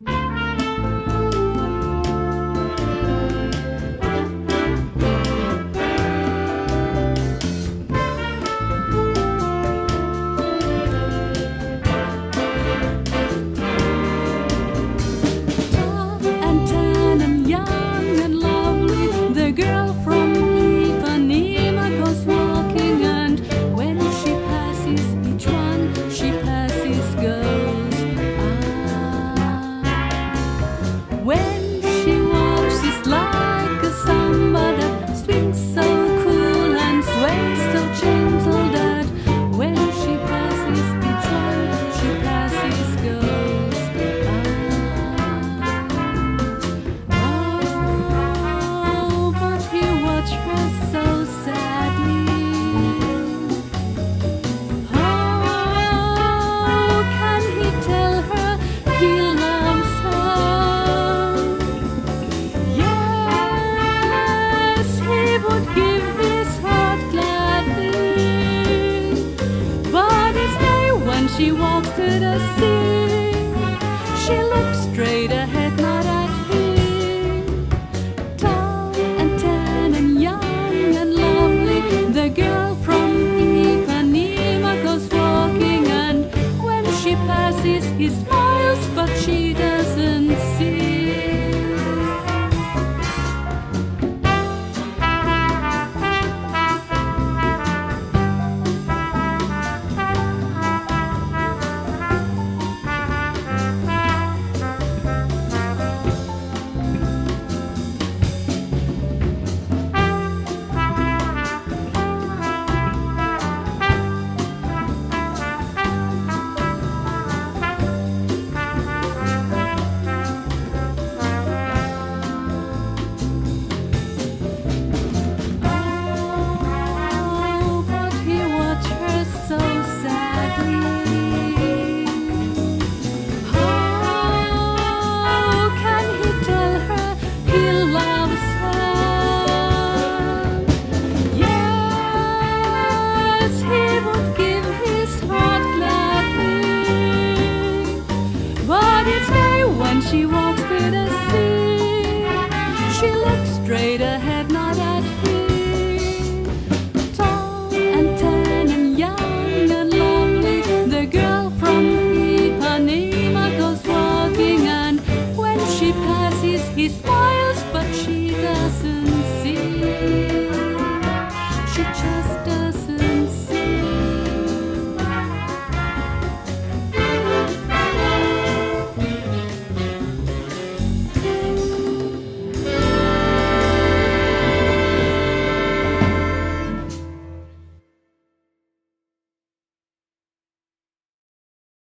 Bye. she walks to the sea. She looks straight ahead.